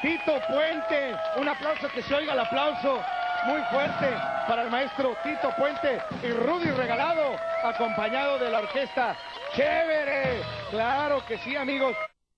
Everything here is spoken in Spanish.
Tito Puente. Un aplauso que se oiga el aplauso muy fuerte para el maestro Tito Puente y Rudy Regalado, acompañado de la orquesta. ¡Chévere! Claro que sí, amigos.